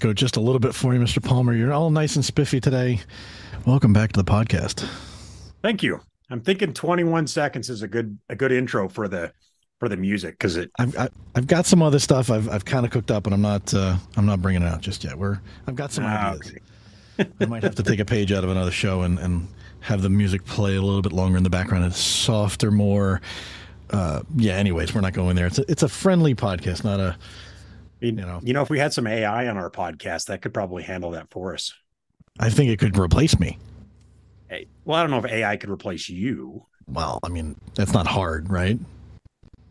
Go just a little bit for you, Mr. Palmer. You're all nice and spiffy today. Welcome back to the podcast. Thank you. I'm thinking 21 seconds is a good a good intro for the for the music because it. I've I, have i have got some other stuff I've I've kind of cooked up, and I'm not uh, I'm not bringing it out just yet. We're I've got some ah, ideas. Okay. I might have to take a page out of another show and and have the music play a little bit longer in the background. It's softer, more. Uh, yeah. Anyways, we're not going there. It's a, it's a friendly podcast, not a. You know, you know, if we had some AI on our podcast, that could probably handle that for us. I think it could replace me. Hey, well, I don't know if AI could replace you. Well, I mean, that's not hard, right?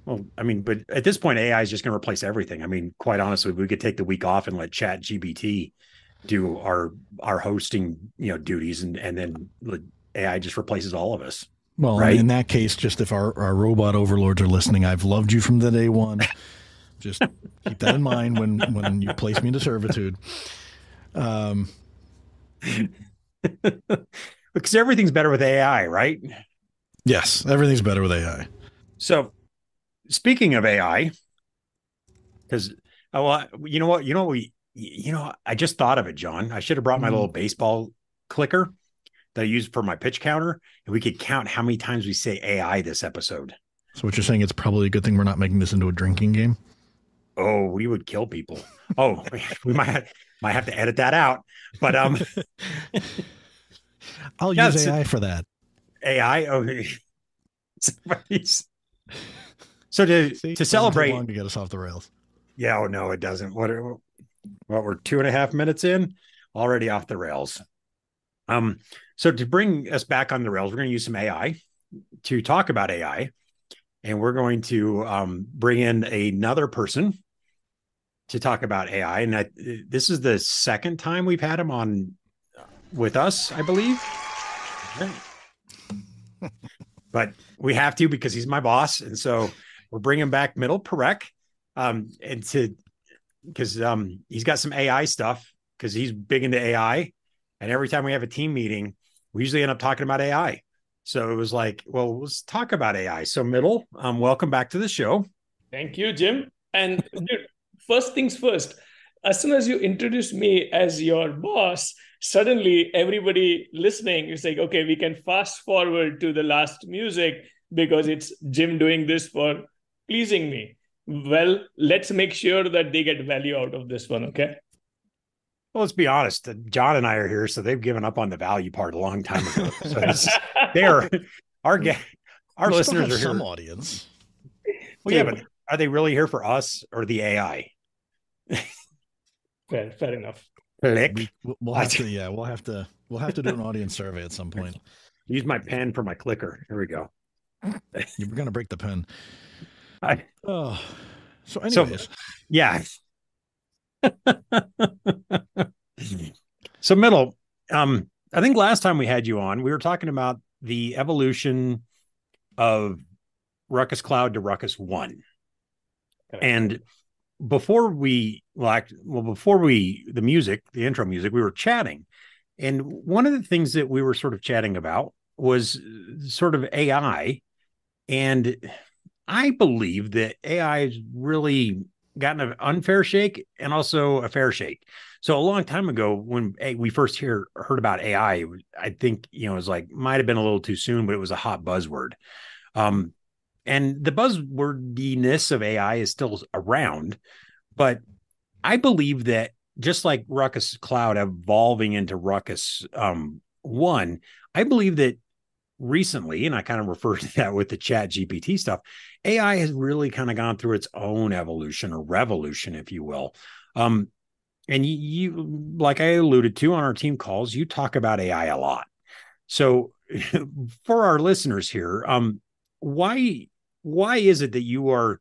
Well, I mean, but at this point, AI is just going to replace everything. I mean, quite honestly, we could take the week off and let Chat GPT do our our hosting, you know, duties, and and then AI just replaces all of us. Well, right? in that case, just if our, our robot overlords are listening, I've loved you from the day one. just keep that in mind when when you place me into servitude. Um, because everything's better with AI, right? Yes, everything's better with AI. So, speaking of AI, because oh, well, you know what, you know what we, you know, I just thought of it, John. I should have brought my mm. little baseball clicker that I use for my pitch counter, and we could count how many times we say AI this episode. So, what you're saying? It's probably a good thing we're not making this into a drinking game. Oh, we would kill people. Oh, we might might have to edit that out, but um. I'll yeah, use AI for that. AI. Oh, so to See, to celebrate long to get us off the rails. Yeah. Oh no, it doesn't. What? What? We're two and a half minutes in, already off the rails. Um. So to bring us back on the rails, we're going to use some AI to talk about AI, and we're going to um, bring in another person to talk about AI. And I, this is the second time we've had him on with us, I believe. but we have to because he's my boss, and so we're bringing back Mittal Parekh, um, and to because um, he's got some AI stuff because he's big into AI, and every time we have a team meeting, we usually end up talking about AI. So it was like, well, let's talk about AI. So Mittal, um, welcome back to the show. Thank you, Jim. And dude, first things first. As soon as you introduced me as your boss, suddenly everybody listening is like, okay, we can fast forward to the last music because it's Jim doing this for pleasing me. Well, let's make sure that they get value out of this one, okay? Well, let's be honest. John and I are here, so they've given up on the value part a long time ago. So they are our our listeners are some here. audience. Well, yeah, but are they really here for us or the AI? fair, fair enough. Click. We, will have to, yeah, we'll have to, we'll have to do an audience survey at some point. Use my pen for my clicker. Here we go. You're gonna break the pen. I, oh, so anyways, so, yeah. so Mittal, um, I think last time we had you on, we were talking about the evolution of Ruckus Cloud to Ruckus One, okay. and before we well, well before we the music the intro music we were chatting. And one of the things that we were sort of chatting about was sort of ai and i believe that ai is really gotten an unfair shake and also a fair shake. So a long time ago when we first hear heard about ai i think you know it was like might have been a little too soon but it was a hot buzzword. Um and the buzzwordiness of AI is still around, but I believe that just like Ruckus Cloud evolving into Ruckus um, One, I believe that recently, and I kind of refer to that with the Chat GPT stuff, AI has really kind of gone through its own evolution or revolution, if you will. Um, and you, you, like I alluded to on our team calls, you talk about AI a lot. So for our listeners here, um, why why is it that you are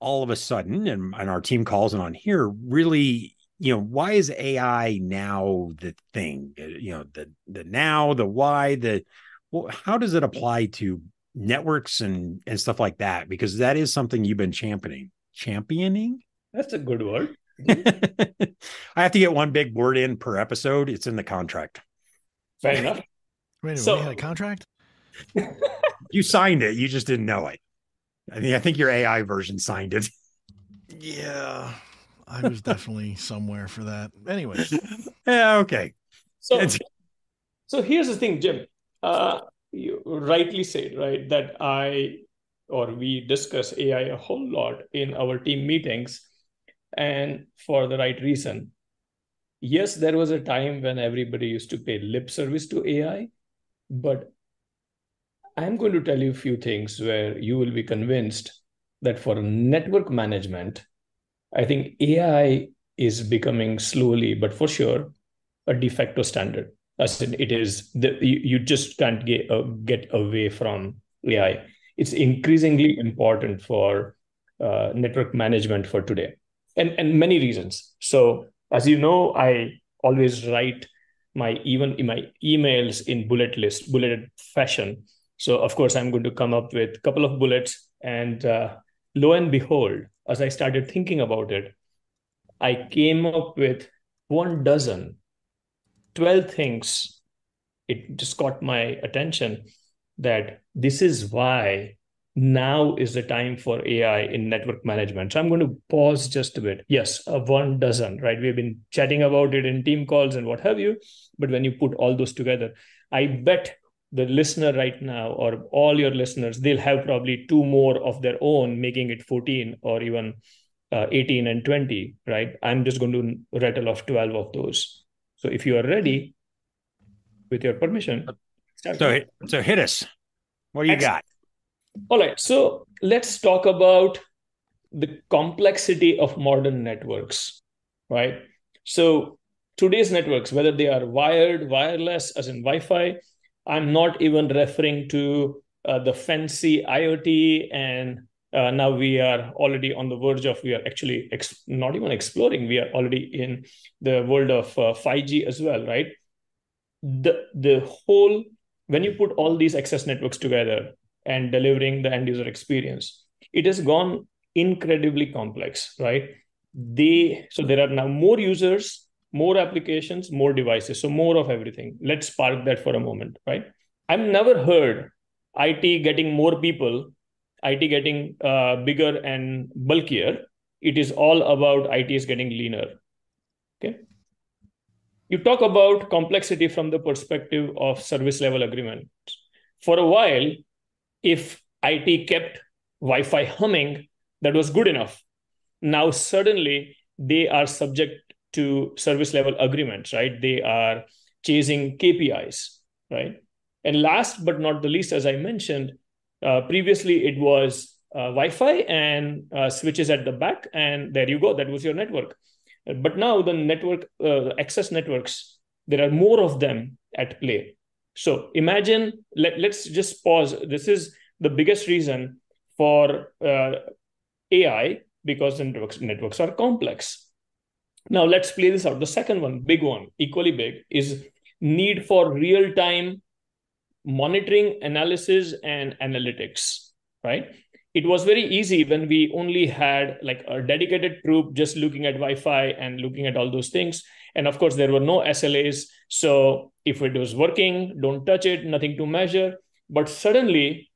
all of a sudden and, and our team calls and on here really you know why is ai now the thing uh, you know the the now the why the well, how does it apply to networks and and stuff like that because that is something you've been championing championing that's a good word i have to get one big word in per episode it's in the contract fair enough Wait, so, we had a contract you signed it you just didn't know it I mean, I think your AI version signed it. Yeah. I was definitely somewhere for that. Anyway. Yeah. Okay. So, so here's the thing, Jim. Uh, you rightly said, right, that I or we discuss AI a whole lot in our team meetings, and for the right reason. Yes, there was a time when everybody used to pay lip service to AI, but I'm going to tell you a few things where you will be convinced that for network management, I think AI is becoming slowly, but for sure, a de facto standard. It is the, you, you just can't get uh, get away from AI. It's increasingly important for uh, network management for today, and and many reasons. So as you know, I always write my even in my emails in bullet list, bulleted fashion. So of course, I'm going to come up with a couple of bullets, and uh, lo and behold, as I started thinking about it, I came up with one dozen, 12 things. It just caught my attention that this is why now is the time for AI in network management. So I'm going to pause just a bit. Yes, a one dozen, right? We've been chatting about it in team calls and what have you. But when you put all those together, I bet the listener right now or all your listeners they'll have probably two more of their own making it 14 or even uh, 18 and 20 right i'm just going to rattle off 12 of those so if you are ready with your permission so so hit us. What do you Excellent. got? All right so let's talk about the complexity of modern networks right? So today's networks whether they are wired wireless as in wi-fi I'm not even referring to uh, the fancy IoT and uh, now we are already on the verge of we are actually ex- not even exploring we are already in the world of uh, 5g as well right the the whole when you put all these access networks together and delivering the end user experience it has gone incredibly complex right they so there are now more users more applications, more devices. So more of everything. Let's park that for a moment, right? I've never heard IT getting more people, IT getting uh, bigger and bulkier. It is all about IT is getting leaner. Okay. You talk about complexity from the perspective of service level agreements. For a while, if IT kept Wi Fi humming, that was good enough. Now, suddenly, they are subject to service level agreements, right? They are chasing KPIs, right? And last but not the least, as I mentioned, uh, previously it was uh, Wi-Fi and uh, switches at the back, and there you go. That was your network. But now the network uh, access networks, there are more of them at play. So imagine. Let, let's just pause. This is the biggest reason for AI because the networks networks are complex now let's play this out. The second one, big one, equally big, is need for real-time monitoring, analysis, and analytics. Right? It was very easy when we only had like a dedicated group just looking at Wi-Fi and looking at all those things. And of course, there were no SLAs. So if it was working, don't touch it, nothing to measure. But suddenly,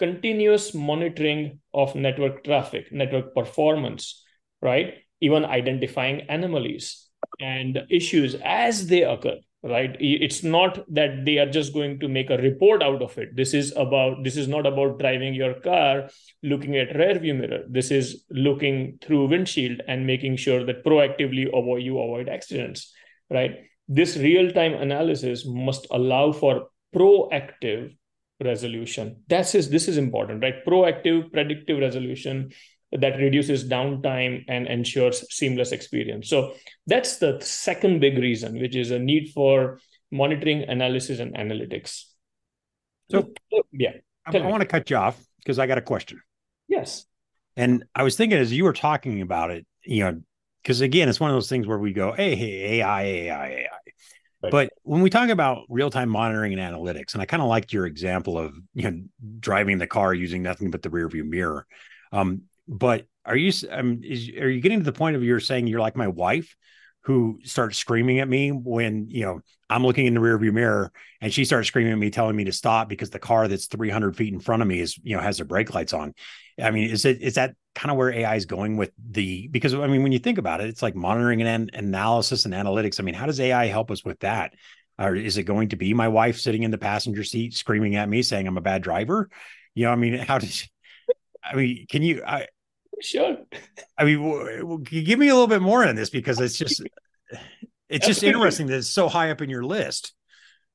continuous monitoring of network traffic, network performance, right? even identifying anomalies and issues as they occur right? It's not that they are just going to make a report out of it. This is about this is not about driving your car looking at rear view mirror. This is looking through windshield and making sure that proactively avoid you avoid accidents right? This real time analysis must allow for proactive resolution. That's is this is important right? Proactive predictive resolution that reduces downtime and ensures seamless experience. So that's the second big reason, which is a need for monitoring, analysis, and analytics. So, yeah, I, I want to cut you off because I got a question. Yes. And I was thinking as you were talking about it, you know, because again, it's one of those things where we go, hey, hey, AI, AI, AI. Right. But when we talk about real time monitoring and analytics, and I kind of liked your example of you know driving the car using nothing but the rear view mirror. Um, but are you um, is, are you getting to the point of you're saying you're like my wife who starts screaming at me when you know I'm looking in the rearview mirror and she starts screaming at me, telling me to stop because the car that's 300 feet in front of me is you know has their brake lights on. I mean, is it is that kind of where AI is going with the because I mean when you think about it, it's like monitoring and analysis and analytics. I mean, how does AI help us with that? Or is it going to be my wife sitting in the passenger seat screaming at me saying I'm a bad driver? You know, I mean, how does I mean, can you I sure. I mean, w- give me a little bit more on this because it's just it's just interesting that it's so high up in your list.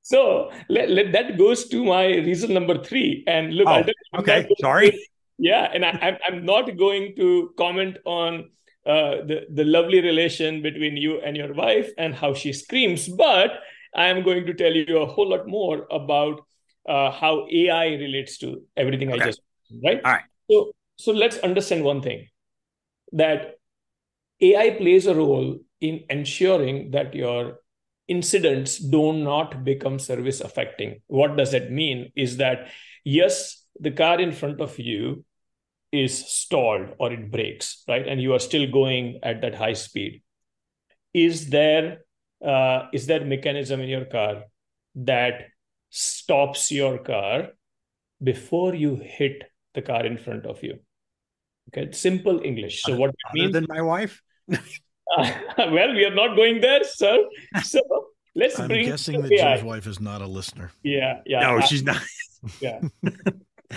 So let, let, that goes to my reason number three. And look, oh, okay, sorry. Yeah, and I, am I'm not going to comment on uh, the the lovely relation between you and your wife and how she screams, but I am going to tell you a whole lot more about uh, how AI relates to everything okay. I just right. All right. So so let's understand one thing that AI plays a role in ensuring that your incidents do not become service affecting. What does that mean? Is that yes, the car in front of you is stalled or it breaks, right? And you are still going at that high speed. Is there uh, is there mechanism in your car that stops your car before you hit the car in front of you? Okay, simple English. So what it means than my wife? Uh, well, we are not going there, sir. So let's bring. I'm bring. guessing that Jim's wife is not a listener. Yeah, yeah. No, she's not. yeah.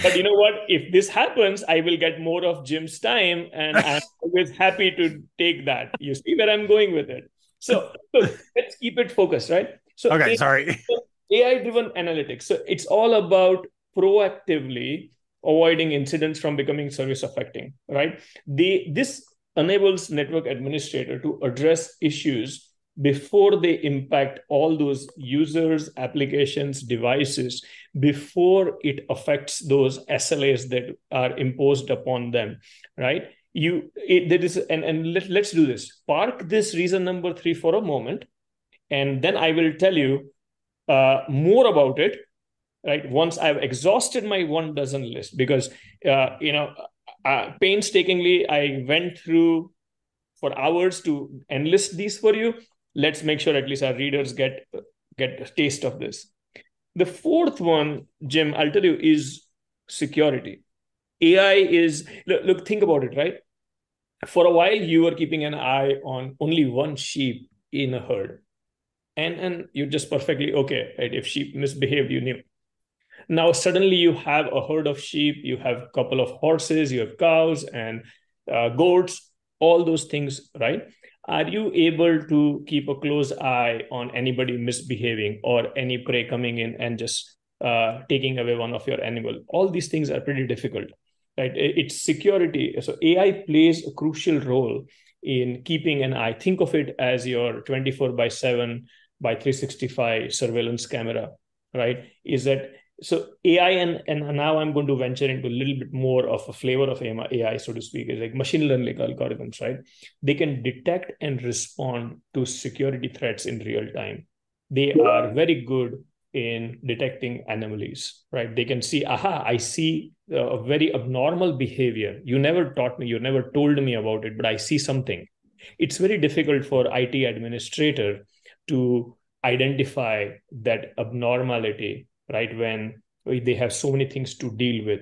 but you know what? If this happens, I will get more of Jim's time, and I'm always happy to take that. You see where I'm going with it. So, so let's keep it focused, right? So okay, AI, sorry. AI-driven analytics. So it's all about proactively avoiding incidents from becoming service affecting, right? The this enables network administrator to address issues before they impact all those users applications devices before it affects those slas that are imposed upon them right you it, there is and, and let, let's do this park this reason number three for a moment and then i will tell you uh, more about it right once i've exhausted my one dozen list because uh, you know uh, painstakingly I went through for hours to enlist these for you. Let's make sure at least our readers get get a taste of this. The fourth one, Jim, I'll tell you, is security. AI is look, look think about it, right? For a while, you were keeping an eye on only one sheep in a herd, and and you're just perfectly okay, right? If sheep misbehaved, you knew now suddenly you have a herd of sheep you have a couple of horses you have cows and uh, goats all those things right? Are you able to keep a close eye on anybody misbehaving or any prey coming in and just uh, taking away one of your animal? All these things are pretty difficult right? It's security. So ai plays a crucial role in keeping an eye. Think of it as your 24 by 7 by 365 surveillance camera right? Is that so AI and and now I'm going to venture into a little bit more of a flavor of AI, so to speak, is like machine learning algorithms, right? They can detect and respond to security threats in real time. They are very good in detecting anomalies, right? They can see, aha, I see a very abnormal behavior. You never taught me, you never told me about it, but I see something. It's very difficult for IT administrator to identify that abnormality right? When they have so many things to deal with.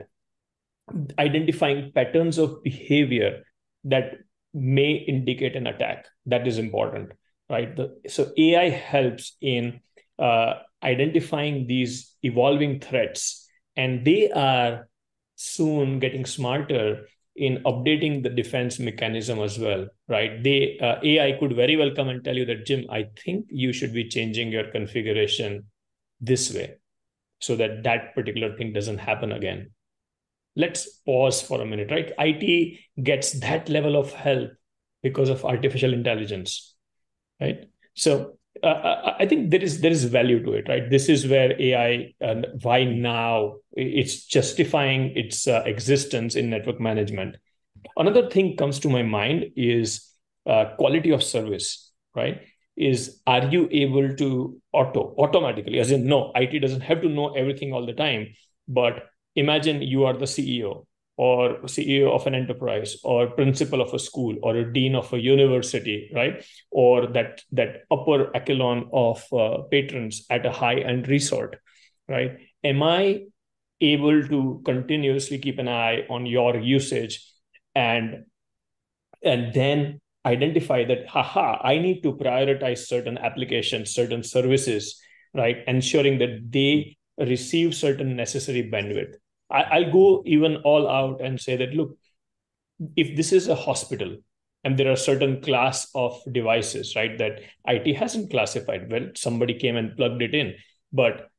Identifying patterns of behavior that may indicate an attack. That is important, right? The, so AI helps in uh, identifying these evolving threats, and they are soon getting smarter in updating the defense mechanism as well right they uh, ai could very well come and tell you that jim i think you should be changing your configuration this way so that that particular thing doesn't happen again let's pause for a minute right it gets that level of help because of artificial intelligence right so uh, I think there is there is value to it, right? This is where AI and why now it's justifying its uh, existence in network management. Another thing comes to my mind is uh, quality of service, right? Is are you able to auto automatically? As in no it doesn't have to know everything all the time but imagine you are the ceo or ceo of an enterprise or principal of a school or a dean of a university right? Or that that upper echelon of uh, patrons at a high end resort right? Am i able to continuously keep an eye on your usage and and then identify that haha i need to prioritize certain applications certain services right? Ensuring that they receive certain necessary bandwidth. I, will go even all out and say that look if this is a hospital and there are certain class of devices right that it hasn't classified well somebody came and plugged it in but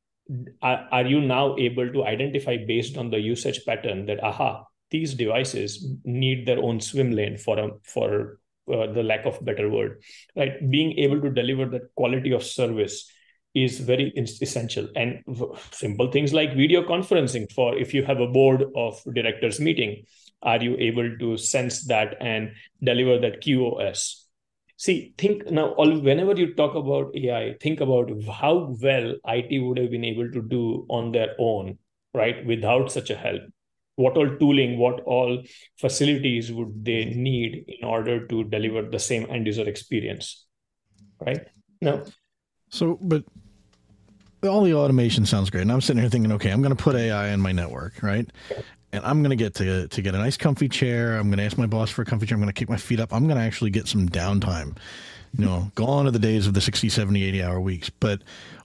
are, are you now able to identify based on the usage pattern that aha these devices need their own swim lane for a, for uh, the lack of better word right? Being able to deliver that quality of service is very essential. And simple things like video conferencing for if you have a board of directors meeting are you able to sense that and deliver that qos see think now all whenever you talk about ai think about how well it would have been able to do on their own right? Without such a help what all tooling what all facilities would they need in order to deliver the same end user experience right now so but all the automation sounds great and i'm sitting here thinking okay i'm going to put ai in my network right and I'm going to get to to get a nice comfy chair. I'm going to ask my boss for a comfy chair. I'm going to kick my feet up. I'm going to actually get some downtime. You know, gone are the days of the 60, 70, 80 hour weeks. But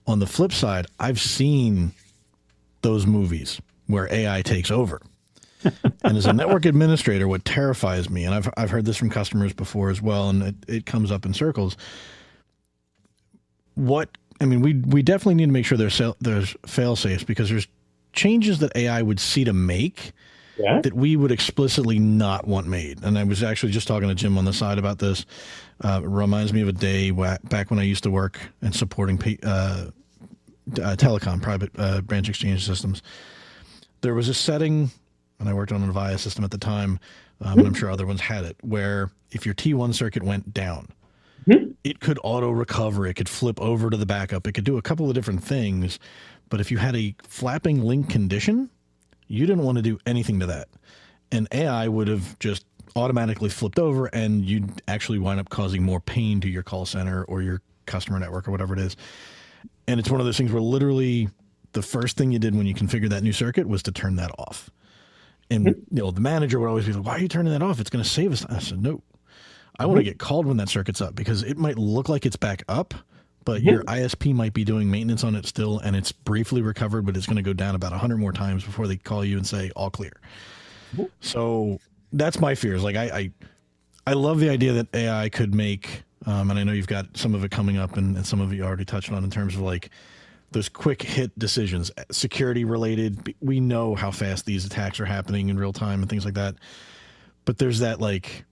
on the flip side, I've seen those movies where AI takes over. And as a network administrator, what terrifies me, and I've, I've heard this from customers before as well, and it, it comes up in circles. What I mean, we we definitely need to make sure there's there's fail safes because there's changes that AI would see to make yeah. that we would explicitly not want made. And I was actually just talking to Jim on the side about this. Uh, it reminds me of a day back when I used to work and supporting uh, uh, telecom, private uh, branch exchange systems. There was a setting, and I worked on an Avaya system at the time, um, and I'm sure other ones had it, where if your T1 circuit went down, mm-hmm. it could auto recover, it could flip over to the backup, it could do a couple of different things but if you had a flapping link condition, you didn't want to do anything to that. And AI would have just automatically flipped over and you'd actually wind up causing more pain to your call center or your customer network or whatever it is. And it's one of those things where literally the first thing you did when you configured that new circuit was to turn that off. And hmm? you know, the manager would always be like, Why are you turning that off? It's gonna save us. I said, No. I want to hmm? get called when that circuit's up because it might look like it's back up, but hmm? your ISP might be doing maintenance on it still, and it's briefly recovered, but it's going to go down about 100 more times before they call you and say, all clear. So that's my fears. Like, I, I, I love the idea that AI could make, um, and I know you've got some of it coming up, and, and some of it you already touched on in terms of like those quick hit decisions, security related. We know how fast these attacks are happening in real time and things like that. But there's that, like,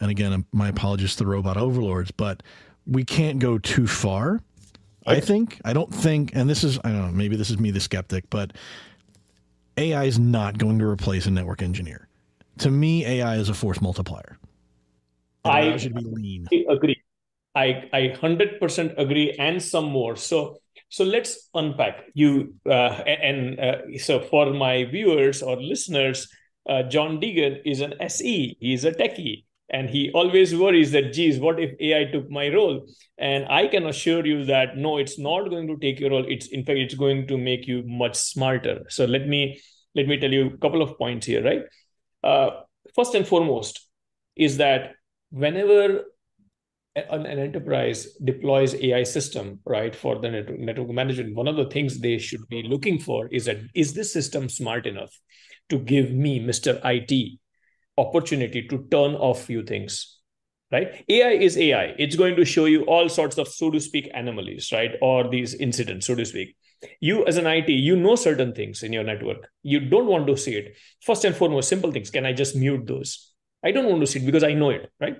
and again, um, my apologies to the robot overlords, but we can't go too far. I think. I don't think, and this is, I don't know, maybe this is me, the skeptic, but AI is not going to replace a network engineer. To me, AI is a force multiplier. I should be lean. agree. I I hundred percent agree, and some more. So so let's unpack you. Uh, and uh, so for my viewers or listeners, uh, John Deegan is an SE. He's a techie and he always worries that geez what if ai took my role and i can assure you that no it's not going to take your role it's in fact it's going to make you much smarter so let me let me tell you a couple of points here right uh, first and foremost is that whenever an, an, enterprise deploys ai system right for the network, network management one of the things they should be looking for is that is this system smart enough to give me mr it opportunity to turn off few things right? Ai is ai it's going to show you all sorts of so to speak anomalies right or these incidents so to speak. You as an it you know certain things in your network. You don't want to see it. First and foremost simple things. Can i just mute those? I don't want to see it because i know it right?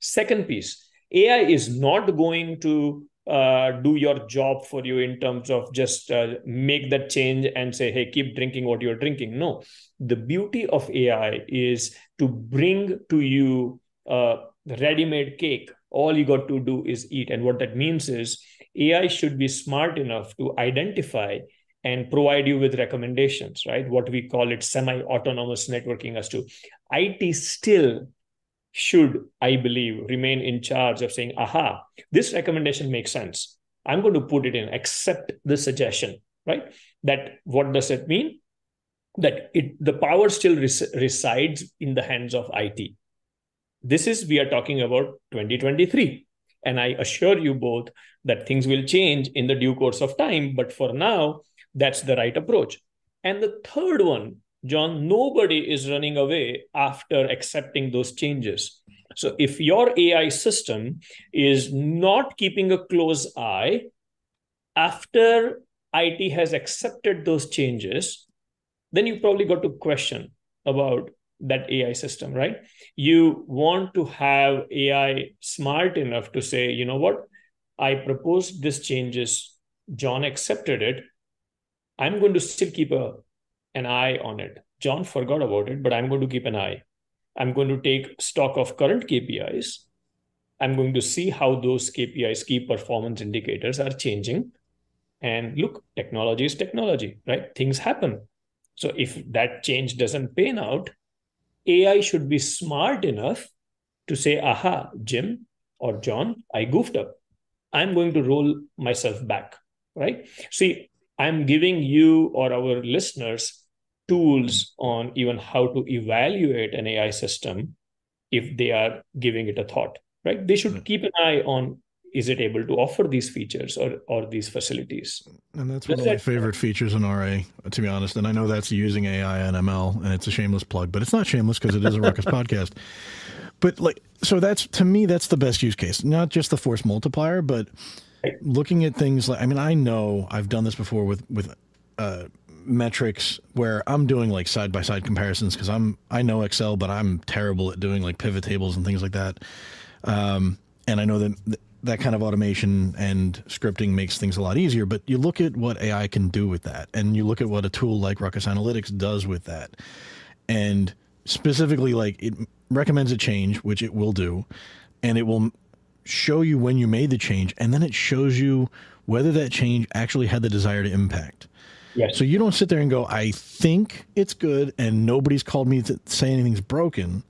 Second piece ai is not going to uh, do your job for you in terms of just uh, make that change and say hey keep drinking what you're drinking. No. The beauty of ai is to bring to you a ready-made cake. All you got to do is eat. And what that means is ai should be smart enough to identify and provide you with recommendations right? What we call it semi-autonomous networking as to it still should, I believe, remain in charge of saying, aha, this recommendation makes sense. I'm going to put it in, accept the suggestion, right? That what does it mean? that it the power still res- resides in the hands of it this is we are talking about 2023 and i assure you both that things will change in the due course of time but for now that's the right approach and the third one john nobody is running away after accepting those changes so if your ai system is not keeping a close eye after it has accepted those changes then you probably got to question about that AI system, right? You want to have AI smart enough to say, you know what, I proposed this changes, John accepted it. I'm going to still keep a, an eye on it. John forgot about it, but I'm going to keep an eye. I'm going to take stock of current KPIs. I'm going to see how those KPIs, key performance indicators, are changing. And look, technology is technology, right? Things happen so if that change doesn't pan out, AI should be smart enough to say, aha, Jim or John, I goofed up. I'm going to roll myself back, right? See, I'm giving you or our listeners tools on even how to evaluate an AI system if they are giving it a thought, right? They should keep an eye on is it able to offer these features or or these facilities? And that's one of my favorite features in RA, to be honest. And I know that's using AI and ML, and it's a shameless plug, but it's not shameless because it is a Ruckus podcast. But like, so that's to me, that's the best use case. Not just the force multiplier, but looking at things like. I mean, I know I've done this before with with. Uh, metrics where I'm doing like side by side comparisons because I'm I know Excel, but I'm terrible at doing like pivot tables and things like that. Um, and I know that that kind of automation and scripting makes things a lot easier. But you look at what AI can do with that, and you look at what a tool like Ruckus Analytics does with that, and specifically, like it recommends a change, which it will do, and it will show you when you made the change, and then it shows you whether that change actually had the desired impact. Yes. So you don't sit there and go, I think it's good, and nobody's called me to say anything's broken.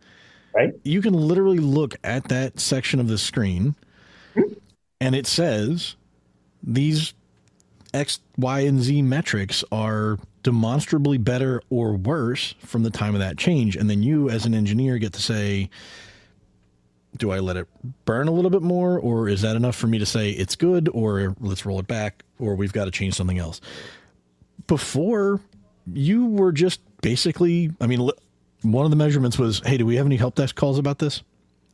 Right. You can literally look at that section of the screen hmm. and it says these X, Y, and Z metrics are demonstrably better or worse from the time of that change. And then you, as an engineer, get to say, do I let it burn a little bit more, or is that enough for me to say it's good, or let's roll it back, or we've got to change something else? Before, you were just basically, I mean, one of the measurements was, hey, do we have any help desk calls about this?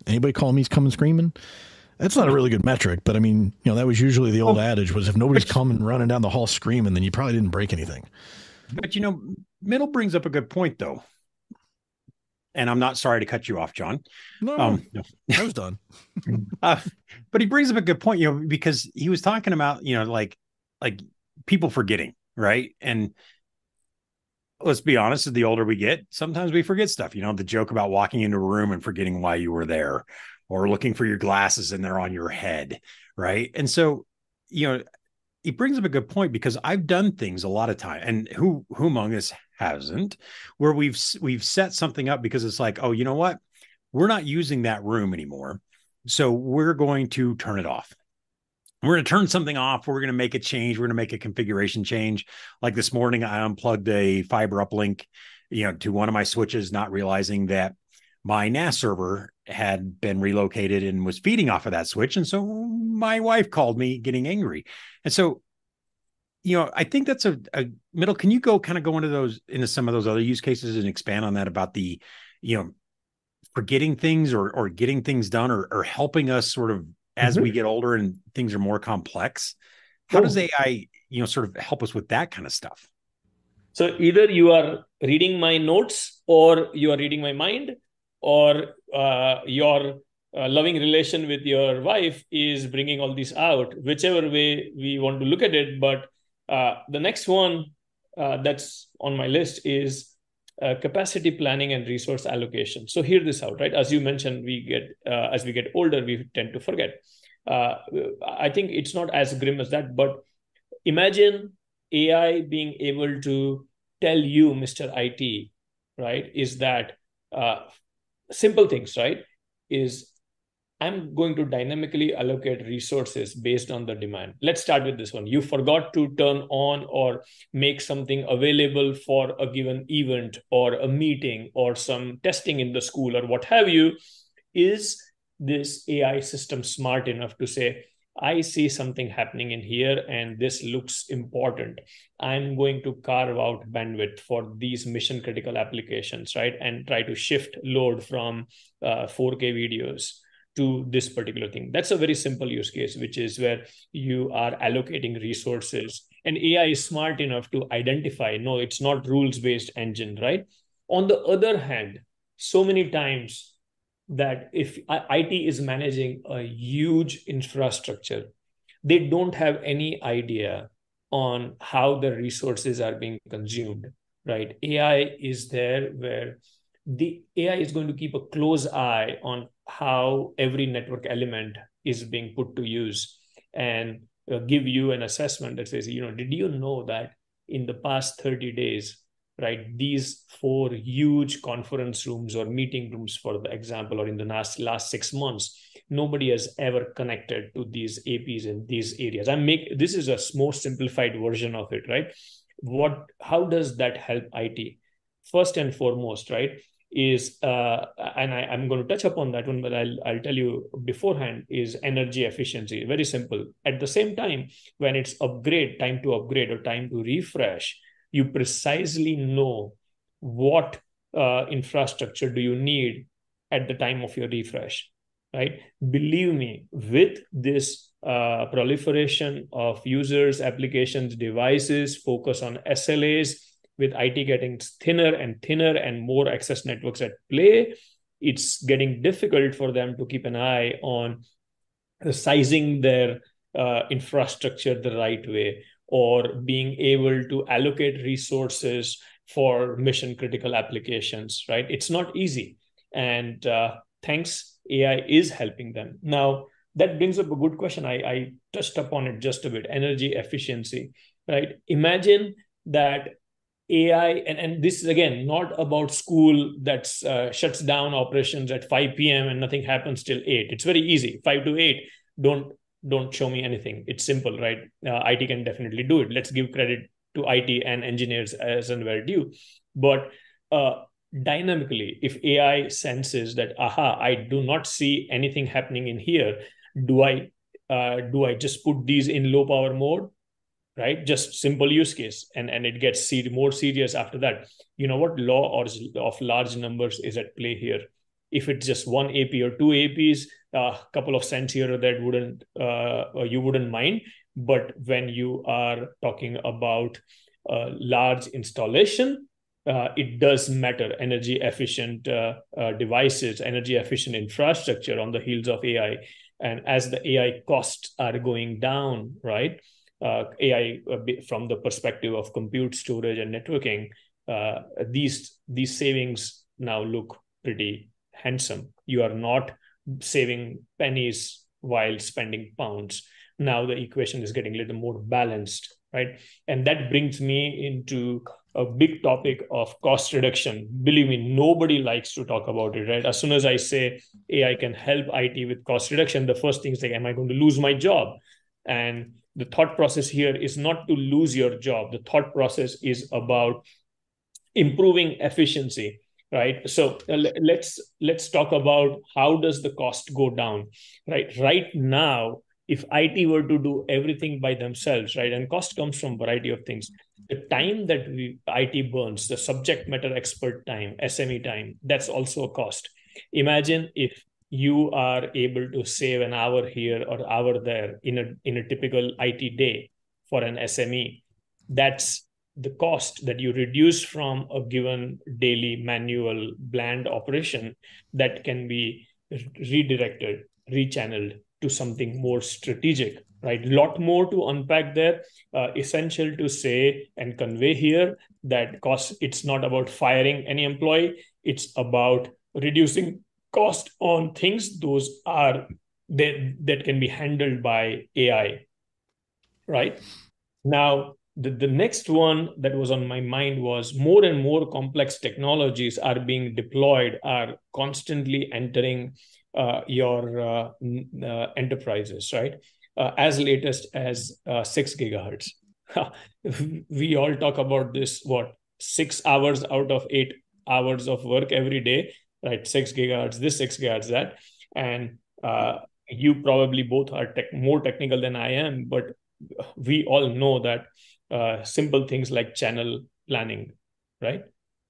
Anybody call me's coming screaming? That's not a really good metric, but I mean, you know, that was usually the old oh, adage was if nobody's coming running down the hall screaming, then you probably didn't break anything. But you know, Mittal brings up a good point though. And I'm not sorry to cut you off, John. No, um, no. I was done. uh, but he brings up a good point, you know, because he was talking about, you know, like like people forgetting, right? And let's be honest, the older we get, sometimes we forget stuff. You know, the joke about walking into a room and forgetting why you were there, or looking for your glasses and they're on your head, right? And so, you know, he brings up a good point because I've done things a lot of time, and who who among us hasn't, where we've we've set something up because it's like, oh, you know what, we're not using that room anymore, so we're going to turn it off. We're going to turn something off. We're going to make a change. We're going to make a configuration change. Like this morning, I unplugged a fiber uplink, you know, to one of my switches, not realizing that my NAS server had been relocated and was feeding off of that switch. And so my wife called me getting angry. And so, you know, I think that's a, a Mittal. Can you go kind of go into those, into some of those other use cases and expand on that about the, you know, forgetting things or, or getting things done or, or helping us sort of as mm-hmm. we get older and things are more complex? How does AI, you know, sort of help us with that kind of stuff? So either you are reading my notes or you are reading my mind or uh, your uh, loving relation with your wife is bringing all this out whichever way we want to look at it but uh, the next one uh, that's on my list is uh, capacity planning and resource allocation so hear this out right as you mentioned we get uh, as we get older we tend to forget i think it's not as grim as that but imagine ai being able to tell you mr it right is that simple things, right? Is I'm going to dynamically allocate resources based on the demand. Let's start with this one. You forgot to turn on or make something available for a given event or a meeting or some testing in the school or what have you. Is this AI system smart enough to say, I see something happening in here and this looks important. I'm going to carve out bandwidth for these mission critical applications, right? And try to shift load from uh, 4K videos to this particular thing. That's a very simple use case, which is where you are allocating resources. And AI is smart enough to identify no, it's not rules based engine, right? On the other hand, so many times that if IT is managing a huge infrastructure, they don't have any idea on how the resources are being consumed, right? AI is there where the AI is going to keep a close eye on how every network element is being put to use and uh, give you an assessment that says, you know, did you know that in the past 30 days, right, these four huge conference rooms or meeting rooms, for the example, or in the last, last six months, nobody has ever connected to these APs in these areas. I make this is a more simplified version of it, right? What how does that help IT? First and foremost, right? is uh, and I, am going to touch upon that one, but I'll I'll tell you beforehand is energy efficiency. Very simple. At the same time, when it's upgrade, time to upgrade or time to refresh, you precisely know what uh, infrastructure do you need at the time of your refresh, right? Believe me, with this uh, proliferation of users, applications, devices, focus on SLAs with IT getting thinner and thinner and more access networks at play, it's getting difficult for them to keep an eye on sizing their uh, infrastructure the right way or being able to allocate resources for mission critical applications right? It's not easy. And uh, thanks ai is helping them. Now that brings up a good question. I, I touched upon it just a bit. Energy efficiency right? Imagine that AI, and, and this is again not about school that uh, shuts down operations at 5 p.m. and nothing happens till 8. It's very easy. 5 to 8, don't don't show me anything. It's simple, right? Uh, IT can definitely do it. Let's give credit to IT and engineers as and where due. But uh, dynamically, if AI senses that, aha, I do not see anything happening in here, do I uh, do I just put these in low power mode? Right? Just simple use case and and it gets more serious after that. You know what? Law or of large numbers is at play here. If it's just one ap or two aps a couple of cents here or there wouldn't uh, you wouldn't mind. But when you are talking about large installation uh, it does matter. Energy efficient uh, uh, devices energy efficient infrastructure on the heels of ai and as the ai costs are going down right uh, AI uh, from the perspective of compute, storage, and networking, uh, these these savings now look pretty handsome. You are not saving pennies while spending pounds. Now the equation is getting a little more balanced, right? And that brings me into a big topic of cost reduction. Believe me, nobody likes to talk about it, right? As soon as I say AI can help IT with cost reduction, the first thing is like, am I going to lose my job? And the thought process here is not to lose your job. The thought process is about improving efficiency right? So uh, let's let's talk about how does the cost go down right? Right now if it were to do everything by themselves right and cost comes from variety of things the time that we, it burns the subject matter expert time sme time that's also a cost. Imagine if you are able to save an hour here or hour there in a in a typical IT day for an SME. That's the cost that you reduce from a given daily manual bland operation that can be redirected, rechanneled to something more strategic right? Lot more to unpack there. Uh, essential to say and convey here that cost it's not about firing any employee. It's about reducing cost on things those are that that can be handled by ai right? Now the, the next one that was on my mind was more and more complex technologies are being deployed are constantly entering uh, your uh, uh, enterprises right? Uh, as latest as uh, 6 gigahertz. We all talk about this what 6 hours out of 8 hours of work every day right 6 gigahertz this 6 gigahertz that and uh, you probably both are tech, more technical than i am but we all know that uh, simple things like channel planning, right?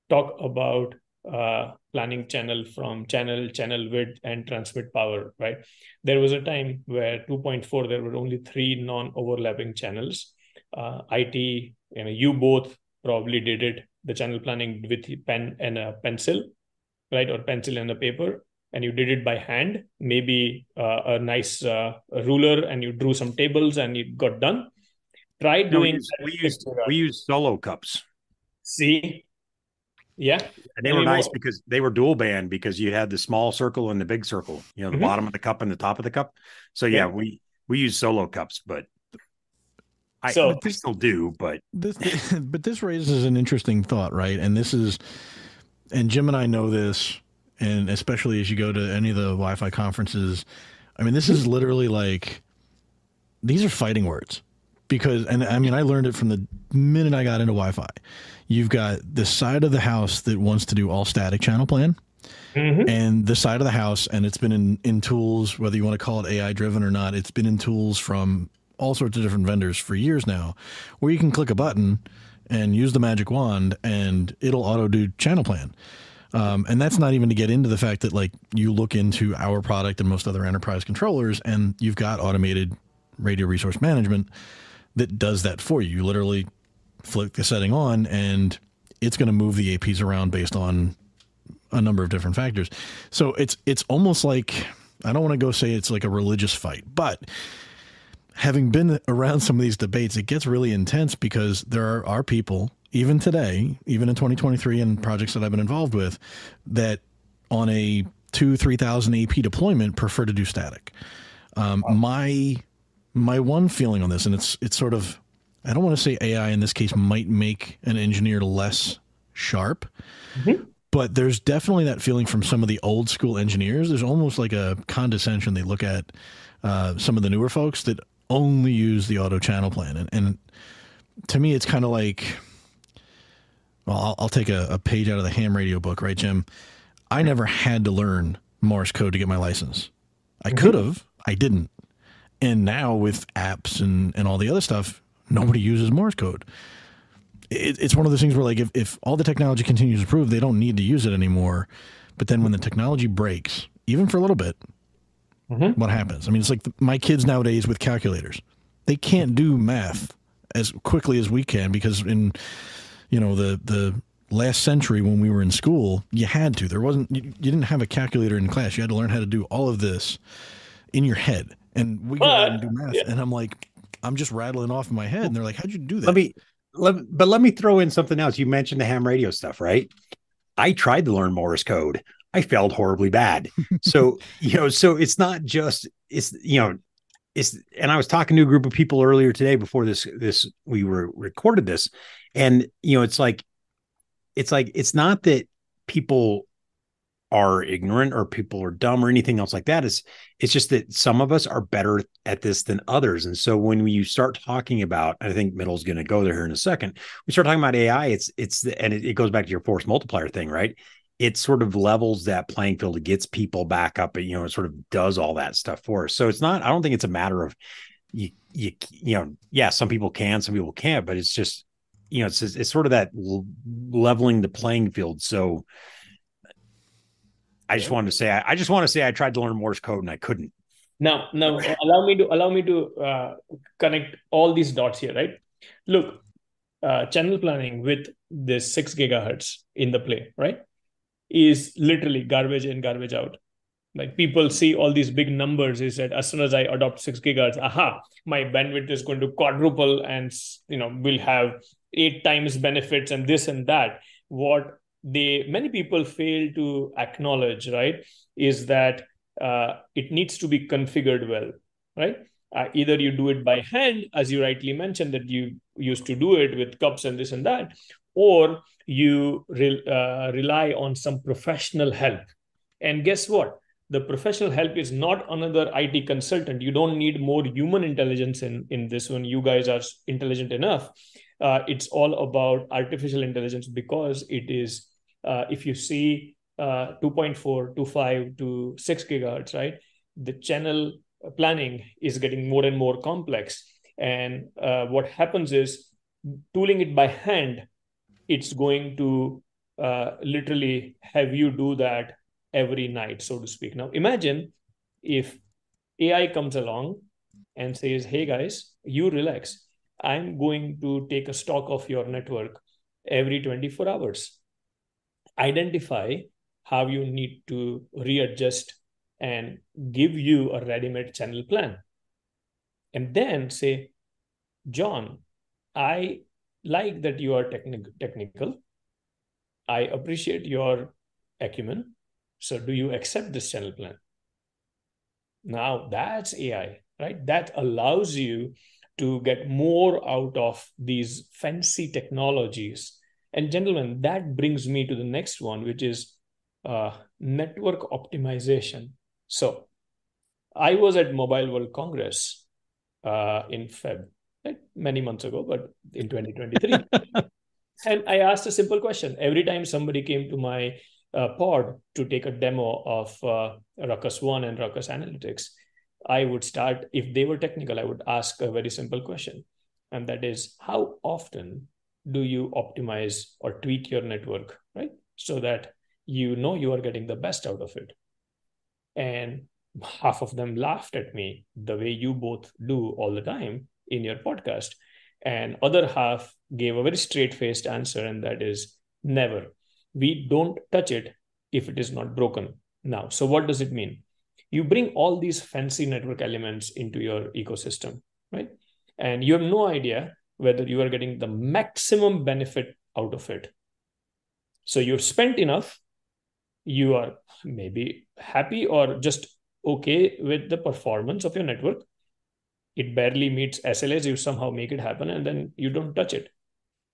Talk about uh, planning channel from channel, channel width, and transmit power, right? There was a time where 2.4, there were only three non overlapping channels. Uh, IT, you know, you both probably did it, the channel planning with pen and a pencil, right? Or pencil and a paper. And you did it by hand, maybe uh, a nice uh, ruler, and you drew some tables and it got done Try no, doing. We use we use solo cups. See, yeah, and they were nice more. because they were dual band because you had the small circle and the big circle. You know, the mm-hmm. bottom of the cup and the top of the cup. So yeah, yeah. we we use solo cups, but I, so, I still do. But this, but this raises an interesting thought, right? And this is, and Jim and I know this, and especially as you go to any of the Wi-Fi conferences, I mean, this is literally like these are fighting words because and I mean I learned it from the minute I got into Wi-Fi. You've got the side of the house that wants to do all static channel plan. Mm-hmm. And the side of the house, and it's been in, in tools, whether you want to call it AI driven or not, it's been in tools from all sorts of different vendors for years now, where you can click a button and use the magic wand and it'll auto do channel plan. Um, and that's not even to get into the fact that like you look into our product and most other enterprise controllers and you've got automated radio resource management that does that for you. You literally flick the setting on and it's going to move the APs around based on a number of different factors. So it's it's almost like I don't want to go say it's like a religious fight, but having been around some of these debates, it gets really intense because there are, are people, even today, even in 2023 and projects that I've been involved with, that on a two, 3,000 AP deployment prefer to do static. Um, My my one feeling on this, and it's it's sort of I don't want to say AI in this case might make an engineer less sharp, mm-hmm. but there's definitely that feeling from some of the old school engineers. There's almost like a condescension. They look at uh, some of the newer folks that only use the auto channel plan, and, and to me, it's kind of like. Well, I'll, I'll take a, a page out of the ham radio book, right, Jim? I never had to learn Morse code to get my license. I mm-hmm. could have. I didn't. And now with apps and, and all the other stuff, nobody uses Morse code. It, it's one of those things where, like, if, if all the technology continues to improve, they don't need to use it anymore. But then when the technology breaks, even for a little bit, mm-hmm. what happens? I mean, it's like the, my kids nowadays with calculators, they can't do math as quickly as we can because in, you know, the, the, last century when we were in school, you had to. There wasn't you, you, didn't have a calculator in class. You had to learn how to do all of this in your head and we go out and do math, yeah. and I'm like, I'm just rattling off in my head, and they're like, "How'd you do that?" Let me, let, but let me throw in something else. You mentioned the ham radio stuff, right? I tried to learn Morse code. I failed horribly bad. So you know, so it's not just it's you know, it's and I was talking to a group of people earlier today before this this we were recorded this, and you know, it's like, it's like it's not that people are ignorant or people are dumb or anything else like that. Is it's it's just that some of us are better at this than others. And so when you start talking about i think Mittal's going to go there here in a second we start talking about ai it's it's and it, it goes back to your force multiplier thing right it sort of levels that playing field it gets people back up you know it sort of does all that stuff for us so it's not i don't think it's a matter of you you you know yeah some people can some people can't but it's just you know it's it's sort of that leveling the playing field so I just wanted to say I, I, just want to say I tried to learn Morse code and I couldn't. Now, now allow me to allow me to uh, connect all these dots here, right? Look, uh, channel planning with this six gigahertz in the play, right, is literally garbage in, garbage out. Like people see all these big numbers. Is that as soon as I adopt six gigahertz, aha, my bandwidth is going to quadruple, and you know we'll have eight times benefits and this and that. What they many people fail to acknowledge right is that uh, it needs to be configured well right uh, either you do it by hand as you rightly mentioned that you used to do it with cups and this and that or you re- uh, rely on some professional help. And guess what? The professional help is not another it consultant. You don't need more human intelligence in in this one. You guys are intelligent enough. Uh, it's all about artificial intelligence because it is uh, if you see uh, 2.4 to 5 to 6 gigahertz right? The channel planning is getting more and more complex. And uh, what happens is tooling it by hand it's going to uh, literally have you do that every night so to speak. Now imagine if ai comes along and says hey guys you relax. I'm going to take a stock of your network every 24 hours. Identify how you need to readjust and give you a ready-made channel plan. And then say john i like that you are techni- technical. I appreciate your acumen. So do you accept this channel plan? Now that's ai right? That allows you to get more out of these fancy technologies. And gentlemen that brings me to the next one which is uh, network optimization. So I was at Mobile World Congress uh, in Feb? Many months ago, but in 2023. and I asked a simple question. Every time somebody came to my uh, pod to take a demo of uh, Ruckus One and Ruckus Analytics, I would start, if they were technical, I would ask a very simple question. And that is, how often do you optimize or tweak your network, right? So that you know you are getting the best out of it and half of them laughed at me the way you both do all the time in your podcast. And other half gave a very straight faced answer and that is never. We don't touch it if it is not broken. Now so what does it mean? You bring all these fancy network elements into your ecosystem right? And you have no idea whether you are getting the maximum benefit out of it. So you've spent enough. You are maybe happy or just okay with the performance of your network it barely meets slas you somehow make it happen and then you don't touch it.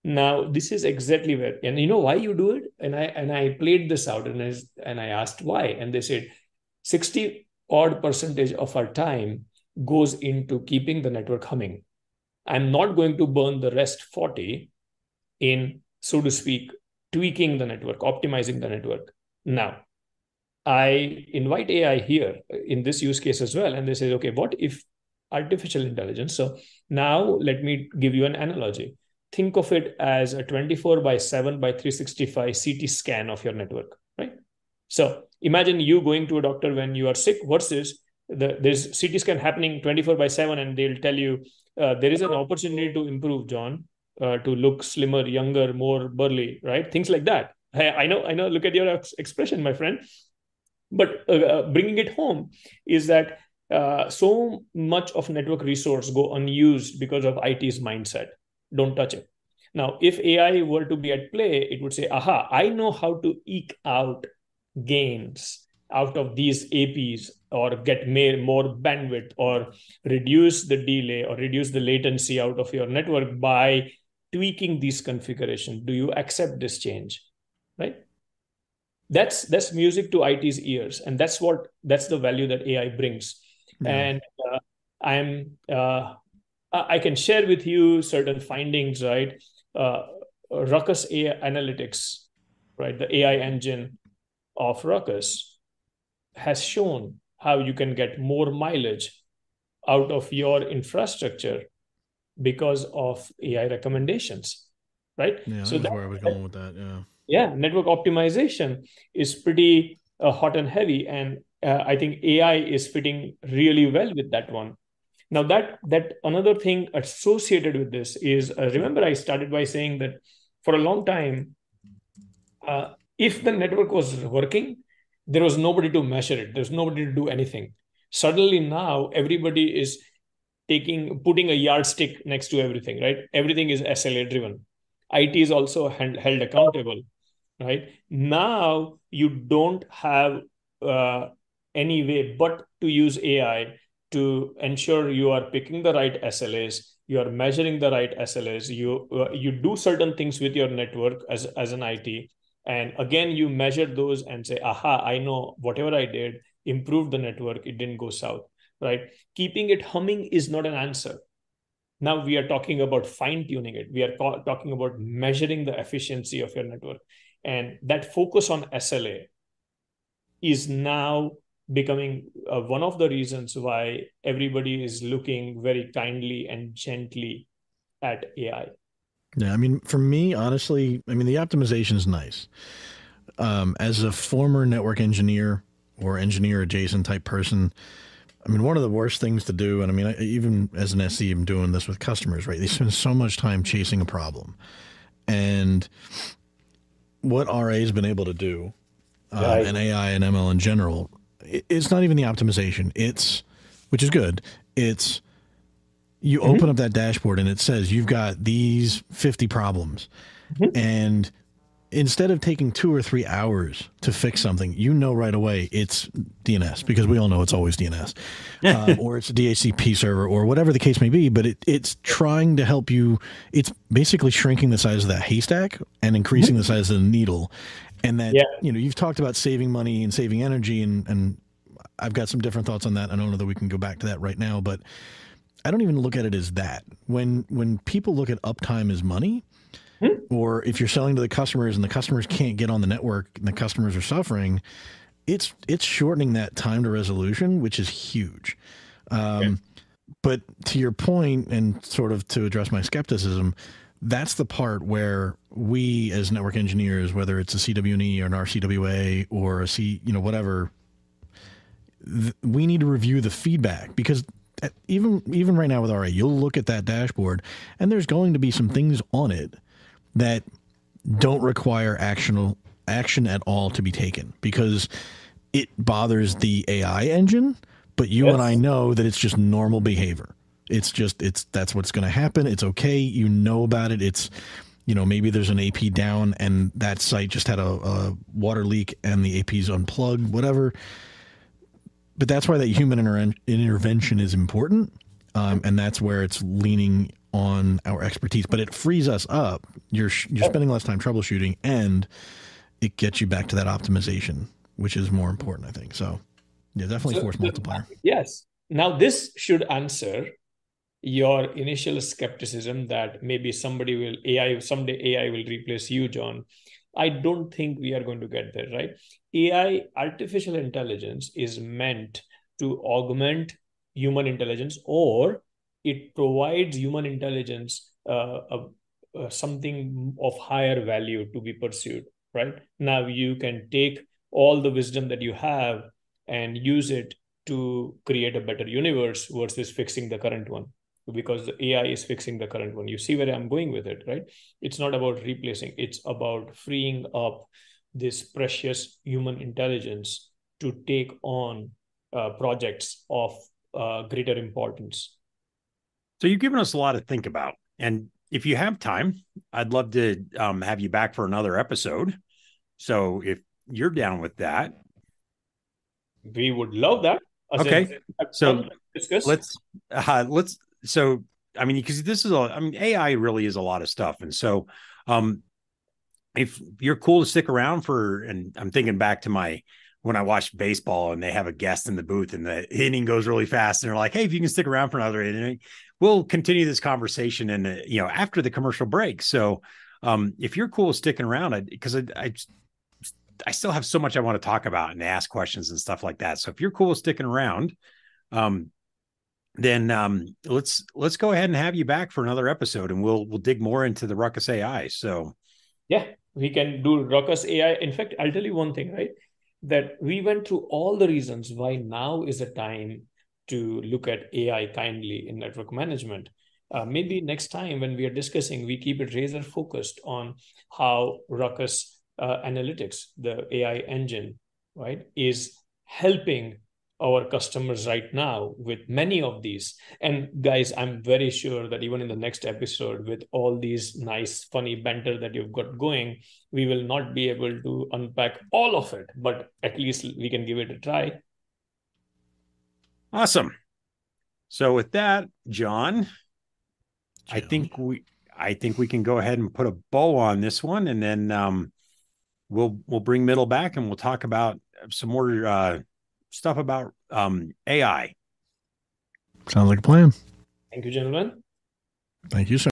Now this is exactly where and you know why you do it? And i and i played this out and i and i asked why. And they said 60 odd percentage of our time goes into keeping the network humming. I'm not going to burn the rest 40 in so to speak tweaking the network optimizing the network. Now, I invite AI here in this use case as well. And they say, okay, what if artificial intelligence? So now let me give you an analogy. Think of it as a 24 by 7 by 365 CT scan of your network, right? So imagine you going to a doctor when you are sick versus the, there's CT scan happening 24 by 7, and they'll tell you uh, there is an opportunity to improve, John, uh, to look slimmer, younger, more burly, right? Things like that. I know, I know. Look at your expression, my friend. But uh, uh, bringing it home is that uh, so much of network resource go unused because of IT's mindset. Don't touch it. Now, if AI were to be at play, it would say, "Aha! I know how to eke out gains out of these APs, or get more bandwidth, or reduce the delay, or reduce the latency out of your network by." tweaking these configuration do you accept this change right that's that's music to it's ears and that's what that's the value that ai brings yeah. and uh, i'm uh, i can share with you certain findings right? Uh, ruckus ai analytics right the ai engine of ruckus has shown how you can get more mileage out of your infrastructure because of ai recommendations right? Yeah so that's where i was going with that yeah. Yeah network optimization is pretty uh, hot and heavy. And uh, i think ai is fitting really well with that one. Now that that another thing associated with this is uh, remember i started by saying that for a long time uh, if the network was working there was nobody to measure it. There's nobody to do anything. Suddenly now everybody is taking putting a yardstick next to everything right? Everything is sla driven. It is also held, held accountable right? Now you don't have uh, any way but to use ai to ensure you are picking the right SLAs, you are measuring the right SLAs, you uh, you do certain things with your network as as an IT, and again you measure those and say, aha, I know whatever I did improved the network, it didn't go south, right? Keeping it humming is not an answer. Now we are talking about fine tuning it. We are talking about measuring the efficiency of your network, and that focus on SLA is now becoming uh, one of the reasons why everybody is looking very kindly and gently at AI. Yeah, I mean, for me, honestly, I mean, the optimization is nice. Um, as a former network engineer or engineer adjacent type person, I mean, one of the worst things to do, and I mean, I, even as an SE, I'm doing this with customers, right? They spend so much time chasing a problem. And what RA has been able to do, uh, and AI and ML in general, it's not even the optimization. It's which is good. It's you mm-hmm. open up that dashboard and it says you've got these 50 problems. Mm-hmm. And instead of taking two or three hours to fix something, you know right away it's DNS because we all know it's always DNS, um, or it's a DHCP server, or whatever the case may be. But it, it's trying to help you. It's basically shrinking the size of that haystack and increasing mm-hmm. the size of the needle and that yeah. you know you've talked about saving money and saving energy and and I've got some different thoughts on that. I don't know that we can go back to that right now, but I don't even look at it as that. When when people look at uptime as money, hmm. or if you're selling to the customers and the customers can't get on the network and the customers are suffering, it's it's shortening that time to resolution, which is huge. Um, okay. But to your point, and sort of to address my skepticism, that's the part where we as network engineers, whether it's a CWNE or an RCWA or a C, you know, whatever, th- we need to review the feedback because eh, even even right now with RA, you'll look at that dashboard and there's going to be some things on it that don't require actional action at all to be taken because it bothers the AI engine, but you yes. and I know that it's just normal behavior. It's just it's that's what's going to happen. It's okay. You know about it. It's you know maybe there's an AP down and that site just had a, a water leak and the AP's unplugged. Whatever. But that's why that human inter- intervention is important, um, and that's where it's leaning on our expertise. But it frees us up. You're you're spending less time troubleshooting, and it gets you back to that optimization, which is more important, I think. So, yeah, definitely so, force multiplier. Yes. Now this should answer your initial skepticism that maybe somebody will AI someday AI will replace you, John. I don't think we are going to get there, right? AI, artificial intelligence, is meant to augment human intelligence or it provides human intelligence uh, a, something of higher value to be pursued, right? Now you can take all the wisdom that you have and use it to create a better universe versus fixing the current one because the AI is fixing the current one. You see where I'm going with it, right? It's not about replacing, it's about freeing up this precious human intelligence to take on uh, projects of uh, greater importance. So you've given us a lot to think about. And if you have time, I'd love to um, have you back for another episode. So if you're down with that, we would love that. okay. so let's uh, let's so I mean, because this is a, I mean, AI really is a lot of stuff, and so um, if you're cool to stick around for, and I'm thinking back to my when I watched baseball and they have a guest in the booth and the inning goes really fast, and they're like, "Hey, if you can stick around for another inning, we'll continue this conversation." And uh, you know, after the commercial break. So, um, if you're cool sticking around, because I, I, I, I still have so much I want to talk about and ask questions and stuff like that. So, if you're cool sticking around, um, then um, let's let's go ahead and have you back for another episode, and we'll we'll dig more into the Ruckus AI. So, yeah, we can do Ruckus AI. In fact, I'll tell you one thing, right? That we went through all the reasons why now is the time to look at AI kindly in network management. Uh, maybe next time when we are discussing, we keep it razor focused on how Ruckus uh, Analytics, the AI engine, right, is helping our customers right now with many of these. And guys, I'm very sure that even in the next episode, with all these nice, funny banter that you've got going, we will not be able to unpack all of it, but at least we can give it a try. Awesome. So with that, John, I think we I think we can go ahead and put a bow on this one and then um we'll we'll bring Mittal back and we'll talk about some more uh stuff about um, AI. Sounds like a plan. Thank you, gentlemen. Thank you, sir.